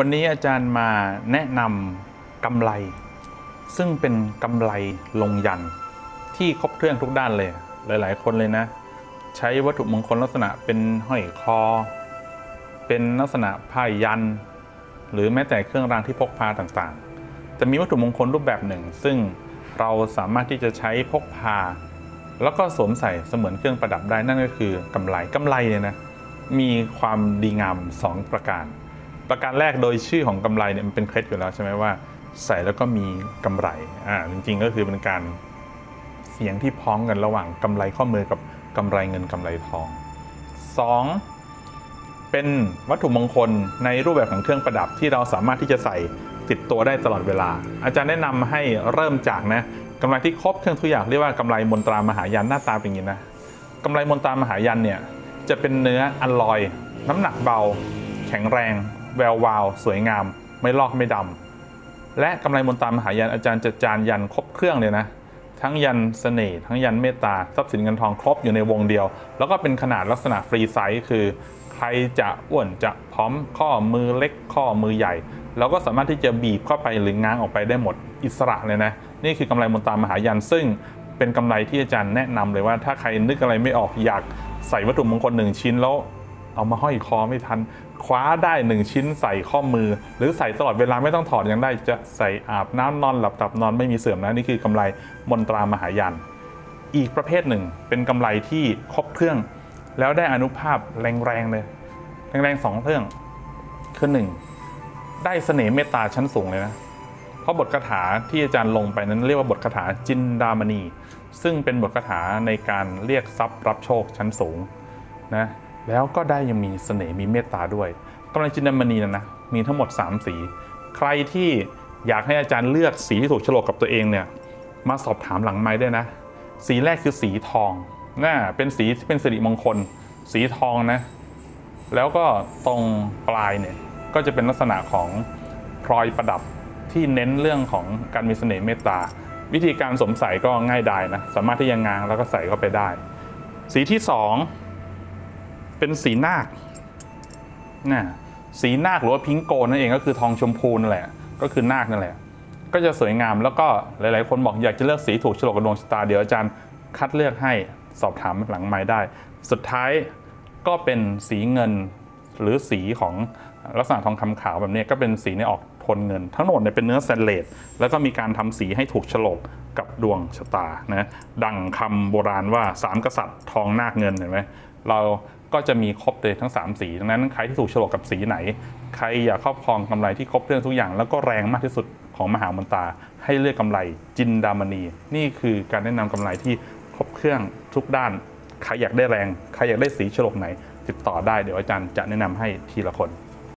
วันนี้อาจารย์มาแนะนำกำไร ซึ่งเป็นกำไรลงยันที่ครบเครื่องทุกด้านเลย หลาย ๆ คนเลยนะ ใช้วัตถุมงคลลักษณะเป็นห้อยคอ เป็นลักษณะผ้ายัน หรือแม้แต่เครื่องรางที่พกพาต่างๆ จะมีวัตถุมงคลรูปแบบหนึ่ง ซึ่งเราสามารถที่จะใช้พกพา แล้วก็สวมใส่เสมือนเครื่องประดับได้นั่นก็คือกำไรกำไรเนี่ยนะมีความดีงาม 2 ประการ ประการแรกโดยชื่อของกำไรเนี่ยมันเป็นเคล็ดอยู่แล้วใช่ไหมว่า ใส่แล้วก็มีกำไรอ่าจริงๆก็คือเป็นการเสียงที่พ้องกันระหว่างกำไรข้อมือกับกำไรเงินกำไรทอง 2. เป็นวัตถุมงคลในรูปแบบของเครื่องประดับที่เราสามารถที่จะใส่ติดตัวได้ตลอดเวลา อาจารย์แนะนำให้เริ่มจากนะกำไรที่ครบเครื่องทุกอย่างเรียกว่ากำไรมนตรามหายันหน้าตาเป็นอย่างนี้นะกำไลมนตรามหายันต์เนี่ยจะเป็นเนื้ออัลลอย น้ำหนักเบา แข็งแรง แวววาว สวยงาม ไม่ลอกไม่ดำ และกำไลมนตรามหายันต์อาจารย์จะจารยันต์ครบเครื่องเลยนะ ทั้งยันต์เสน่ห์ทั้งยันต์เมตตาทรัพย์สินเงินทองครบอยู่ในวงเดียว แล้วก็เป็นขนาดลักษณะ free size คือ ใครจะอ้วนจะพร้อมข้อมือเล็กข้อมือใหญ่เราก็สามารถที่จะบีบเข้าไปหรือง้างออกไปได้หมดอิสระเลยนะ นี่คือกำไรมนตามหายันซึ่งเป็นกำไรที่อาจารย์แนะนำเลยว่าถ้าใครนึกอะไรไม่ออกอยากใส่วัตถุมงคลหนึ่งชิ้นแล้ว เอามาห้อยคอไม่ทัน คว้าได้หนึ่งชิ้นใส่ข้อมือ หรือใส่ตลอดเวลาไม่ต้องถอดยังได้จะใส่อาบน้ำนอนหลับตับนอนไม่มีเสื่อมนะนี่คือกำไรมนตรามหายัน อีกประเภทหนึ่งเป็นกำไรที่ครบเครื่อง แล้วได้อนุภาพแรงๆเลยแรงๆสองเรื่องคือหนึ่งได้เสน่ห์เมตตาชั้นสูงเลยนะเพราะบทคาถาที่อาจารย์ลงไปนั้นเรียกว่าบทคาถาจินดามณี ซึ่งเป็นบทคาถาในการเรียกทรัพย์รับโชคชั้นสูงนะ แล้วก็ได้ยังมีเสน่ห์มีเมตตาด้วยกำลังจินดามณีนะนะมีทั้งหมด 3 สี ใครที่อยากให้อาจารย์เลือกสีที่ถูกฉลกกับตัวเองเนี่ยมาสอบถามหลังไม้ได้นะ สีแรกคือสีทองน่าเป็นสีที่เป็นสิริมงคล สีทองนะ แล้วก็ตรงปลายเนี่ยก็จะเป็นลักษณะของพลอยประดับที่เน้นเรื่องของการมีเสน่ห์เมตตา วิธีการสวมใส่ก็ง่ายดายนะ สามารถที่จะงางแล้วก็ใส่เข้าไปได้ สีที่สอง เป็นสีนาคนะสีนาคหรือว่าพิงโกนั่นเองก็คือทองชมพูนั่นแหละ ก็คือนาคนั่นแหละ ก็จะสวยงามแล้วก็หลาย ๆ คนบอกอยากจะเลือกสีถูกฉลกกับดวงชะตาเดี๋ยวอาจารย์คัดเลือกให้สอบถามหลังไม้ได้ สุดท้ายก็เป็นสีเงินหรือสีของลักษณะทองคำขาวแบบนี้ก็เป็นสีในออกโทนเงิน ทั้งหมดเนี่ยเป็นเนื้อสแตนเลสแล้วก็มีการทำสีให้ถูกฉลกกับดวงชะตานะดังคำโบราณว่าสามกษัตริย์ทองนาคเงินเห็นไหมเรา ก็จะมีครบเลยทั้ง 3 สีดังนั้นใครที่ถูกฉลกกับสีไหน ใครอยากครอบครองกำไรที่ครบเครื่องทุกอย่าง แล้วก็แรงมากที่สุดของมหามนตา ให้เลือกกำไรจินดามณี นี่คือการแนะนำกำไรที่ครบเครื่องทุกด้าน ใครอยากได้แรง ใครอยากได้สีฉลกไหน ติดต่อได้เดี๋ยวอาจารย์จะแนะนำให้ทีละคน